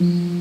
Mm.